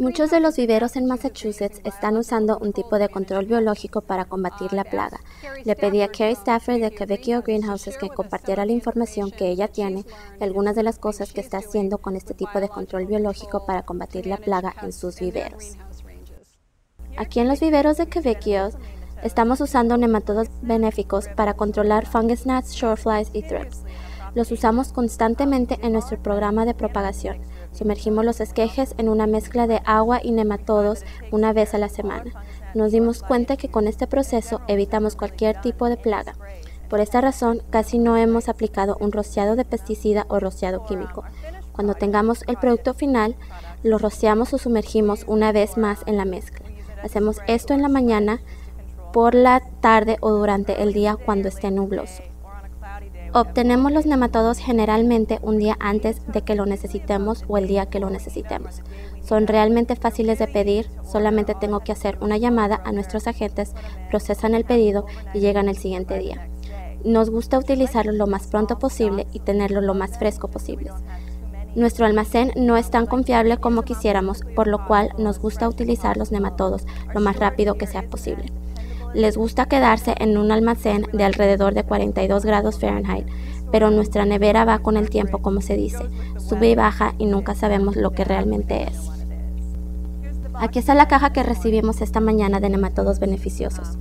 Muchos de los viveros en Massachusetts están usando un tipo de control biológico para combatir la plaga. Le pedí a Carrie Stafford de Quebecio Greenhouses que compartiera la información que ella tiene de algunas de las cosas que está haciendo con este tipo de control biológico para combatir la plaga en sus viveros. Aquí en los viveros de Quebecio estamos usando nematodos benéficos para controlar fungus gnats, shoreflies y thrips. Los usamos constantemente en nuestro programa de propagación. Sumergimos los esquejes en una mezcla de agua y nematodos una vez a la semana. Nos dimos cuenta que con este proceso evitamos cualquier tipo de plaga. Por esta razón, casi no hemos aplicado un rociado de pesticida o rociado químico. Cuando tengamos el producto final, lo rociamos o sumergimos una vez más en la mezcla. Hacemos esto en la mañana, por la tarde o durante el día cuando esté nubloso. Obtenemos los nematodos generalmente un día antes de que lo necesitemos o el día que lo necesitemos. Son realmente fáciles de pedir, solamente tengo que hacer una llamada a nuestros agentes, procesan el pedido y llegan el siguiente día. Nos gusta utilizarlo lo más pronto posible y tenerlo lo más fresco posible. Nuestro almacén no es tan confiable como quisiéramos, por lo cual nos gusta utilizar los nematodos lo más rápido que sea posible les gusta quedarse en un almacén de alrededor de 42 grados Fahrenheit, pero nuestra nevera va con el tiempo, como se dice, sube y baja y nunca sabemos lo que realmente es. Aquí está la caja que recibimos esta mañana de nematodos beneficiosos.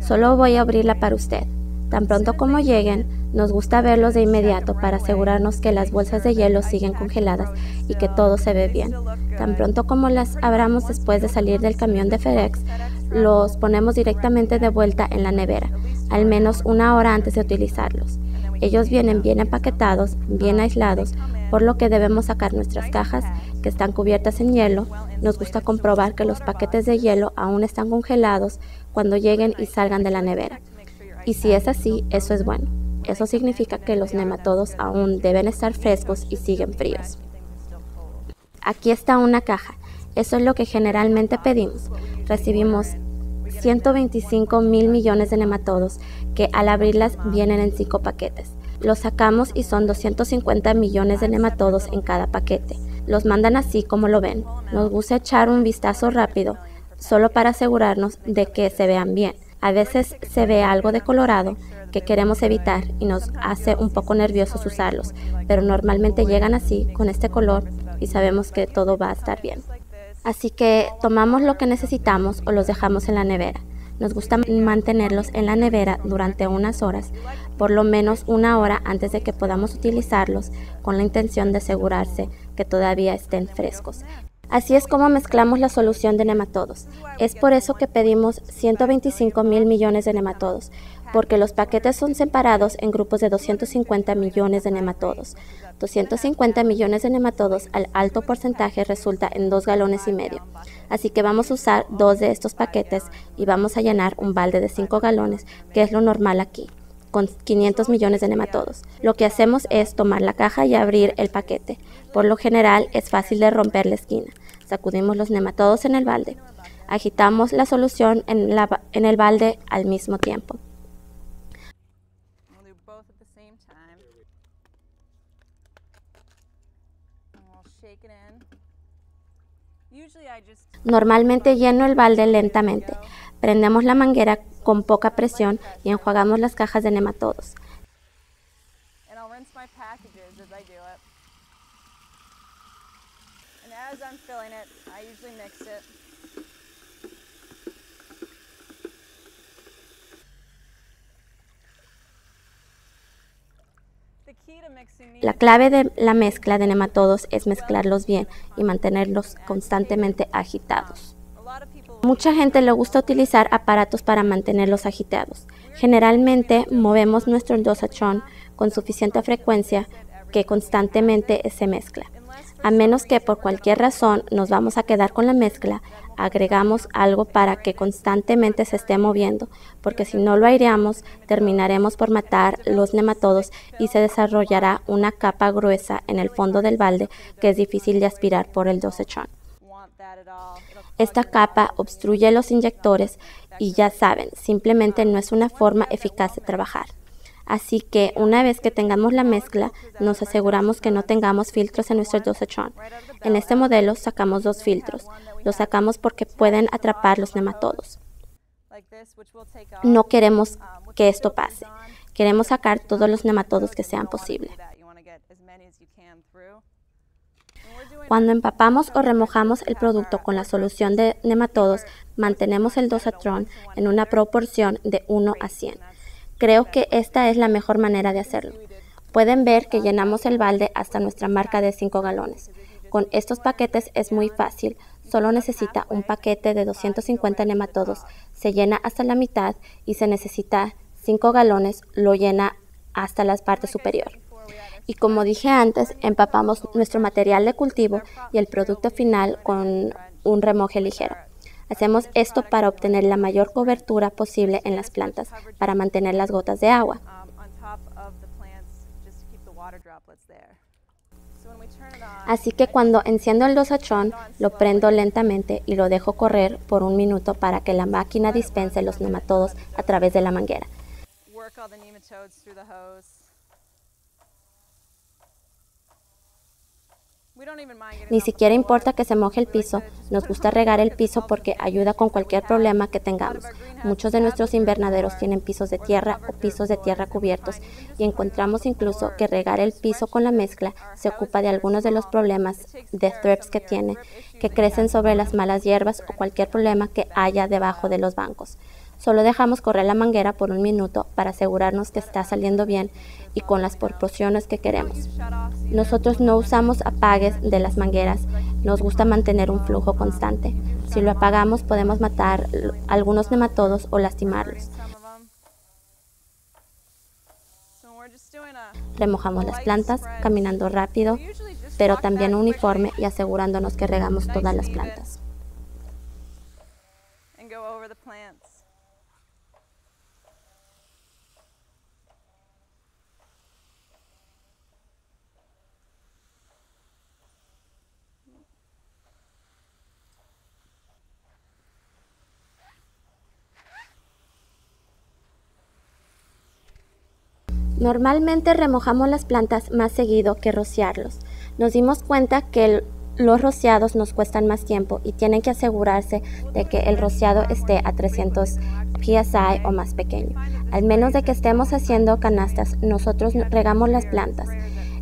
Solo voy a abrirla para usted. Tan pronto como lleguen, nos gusta verlos de inmediato para asegurarnos que las bolsas de hielo siguen congeladas y que todo se ve bien. Tan pronto como las abramos después de salir del camión de FedEx, los ponemos directamente de vuelta en la nevera, al menos una hora antes de utilizarlos. Ellos vienen bien empaquetados, bien aislados, por lo que debemos sacar nuestras cajas que están cubiertas en hielo. Nos gusta comprobar que los paquetes de hielo aún están congelados cuando lleguen y salgan de la nevera. Y si es así, eso es bueno. Eso significa que los nematodos aún deben estar frescos y siguen fríos. Aquí está una caja. Eso es lo que generalmente pedimos. Recibimos 125 mil millones de nematodos que al abrirlas vienen en cinco paquetes. Los sacamos y son 250 millones de nematodos en cada paquete. Los mandan así como lo ven. Nos gusta echar un vistazo rápido, solo para asegurarnos de que se vean bien. A veces se ve algo de colorado que queremos evitar y nos hace un poco nerviosos usarlos, pero normalmente llegan así, con este color, y sabemos que todo va a estar bien. Así que tomamos lo que necesitamos o los dejamos en la nevera. Nos gusta mantenerlos en la nevera durante unas horas, por lo menos una hora antes de que podamos utilizarlos, con la intención de asegurarse que todavía estén frescos. Así es como mezclamos la solución de nematodos. Es por eso que pedimos 125 mil millones de nematodos, porque los paquetes son separados en grupos de 250 millones de nematodos. 250 millones de nematodos al alto porcentaje resulta en 2 galones y medio. Así que vamos a usar dos de estos paquetes y vamos a llenar un balde de 5 galones, que es lo normal aquí con 500 millones de nematodos. Lo que hacemos es tomar la caja y abrir el paquete. Por lo general es fácil de romper la esquina. Sacudimos los nematodos en el balde. Agitamos la solución en el balde al mismo tiempo. Normalmente lleno el balde lentamente. Prendemos la manguera con poca presión y enjuagamos las cajas de nematodos. La clave de la mezcla de nematodos es mezclarlos bien y mantenerlos constantemente agitados. Mucha gente le gusta utilizar aparatos para mantenerlos agitados. Generalmente movemos nuestro dosachón con suficiente frecuencia que constantemente se mezcla. A menos que por cualquier razón nos vamos a quedar con la mezcla, agregamos algo para que constantemente se esté moviendo, porque si no lo aireamos, terminaremos por matar los nematodos y se desarrollará una capa gruesa en el fondo del balde que es difícil de aspirar por el dosechón. Esta capa obstruye los inyectores y ya saben, simplemente no es una forma eficaz de trabajar. Así que una vez que tengamos la mezcla, nos aseguramos que no tengamos filtros en nuestro dosatron. En este modelo sacamos dos filtros. Los sacamos porque pueden atrapar los nematodos. No queremos que esto pase. Queremos sacar todos los nematodos que sean posible. Cuando empapamos o remojamos el producto con la solución de nematodos, mantenemos el dosatron en una proporción de 1 a 100. Creo que esta es la mejor manera de hacerlo. Pueden ver que llenamos el balde hasta nuestra marca de 5 galones. Con estos paquetes es muy fácil, solo necesita un paquete de 250 nematodos, se llena hasta la mitad y se necesita 5 galones, lo llena hasta la parte superior. Y como dije antes, empapamos nuestro material de cultivo y el producto final con un remoje ligero. Hacemos esto para obtener la mayor cobertura posible en las plantas, para mantener las gotas de agua. Así que cuando enciendo el dosatron, lo prendo lentamente y lo dejo correr por un minuto para que la máquina dispense los nematodos a través de la manguera. Ni siquiera importa que se moje el piso, nos gusta regar el piso porque ayuda con cualquier problema que tengamos. Muchos de nuestros invernaderos tienen pisos de tierra o pisos de tierra cubiertos y encontramos incluso que regar el piso con la mezcla se ocupa de algunos de los problemas de thrips que tiene, que crecen sobre las malas hierbas o cualquier problema que haya debajo de los bancos. Solo dejamos correr la manguera por un minuto para asegurarnos que está saliendo bien y con las proporciones que queremos. Nosotros no usamos apagues de las mangueras, nos gusta mantener un flujo constante. Si lo apagamos podemos matar algunos nematodos o lastimarlos. Remojamos las plantas caminando rápido, pero también uniforme y asegurándonos que regamos todas las plantas. Normalmente remojamos las plantas más seguido que rociarlos. Nos dimos cuenta que los rociados nos cuestan más tiempo y tienen que asegurarse de que el rociado esté a 300 psi o más pequeño. Al menos de que estemos haciendo canastas, nosotros regamos las plantas.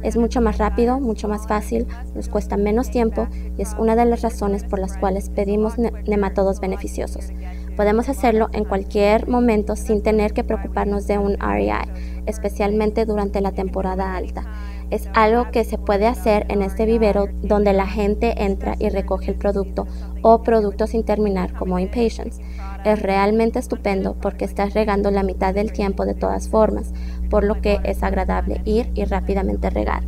Es mucho más rápido, mucho más fácil, nos cuesta menos tiempo y es una de las razones por las cuales pedimos nematodos beneficiosos. Podemos hacerlo en cualquier momento sin tener que preocuparnos de un REI, especialmente durante la temporada alta. Es algo que se puede hacer en este vivero donde la gente entra y recoge el producto o productos sin terminar como impatience. Es realmente estupendo porque estás regando la mitad del tiempo de todas formas, por lo que es agradable ir y rápidamente regar.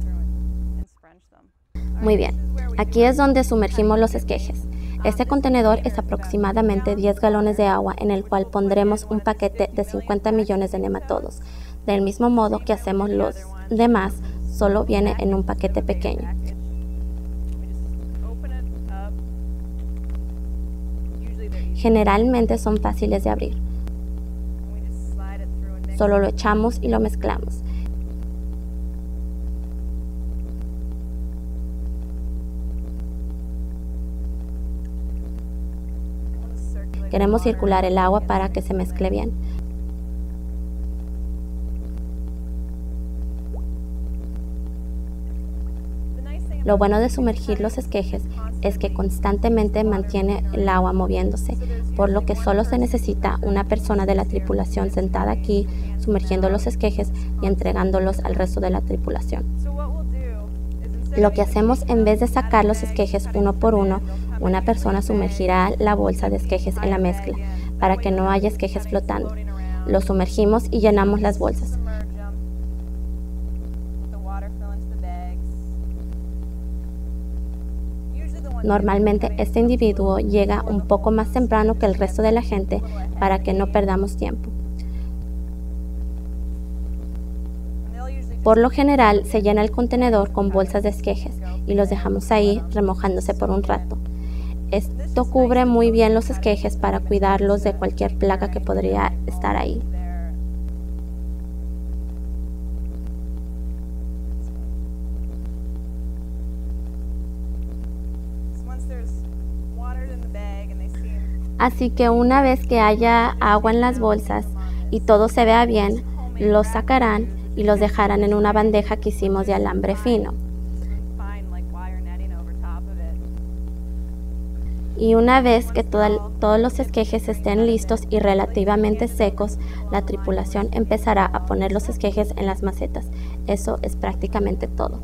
Muy bien, aquí es donde sumergimos los esquejes. Este contenedor es aproximadamente 10 galones de agua en el cual pondremos un paquete de 50 millones de nematodos. Del mismo modo que hacemos los demás, solo viene en un paquete pequeño. Generalmente son fáciles de abrir. Solo lo echamos y lo mezclamos. Queremos circular el agua para que se mezcle bien. Lo bueno de sumergir los esquejes es que constantemente mantiene el agua moviéndose, por lo que solo se necesita una persona de la tripulación sentada aquí, sumergiendo los esquejes y entregándolos al resto de la tripulación. Lo que hacemos en vez de sacar los esquejes uno por uno, una persona sumergirá la bolsa de esquejes en la mezcla para que no haya esquejes flotando. Los sumergimos y llenamos las bolsas. Normalmente este individuo llega un poco más temprano que el resto de la gente para que no perdamos tiempo. Por lo general se llena el contenedor con bolsas de esquejes y los dejamos ahí remojándose por un rato. Esto cubre muy bien los esquejes para cuidarlos de cualquier plaga que podría estar ahí. Así que una vez que haya agua en las bolsas y todo se vea bien, los sacarán y los dejarán en una bandeja que hicimos de alambre fino. Y una vez que todos los esquejes estén listos y relativamente secos, la tripulación empezará a poner los esquejes en las macetas. Eso es prácticamente todo.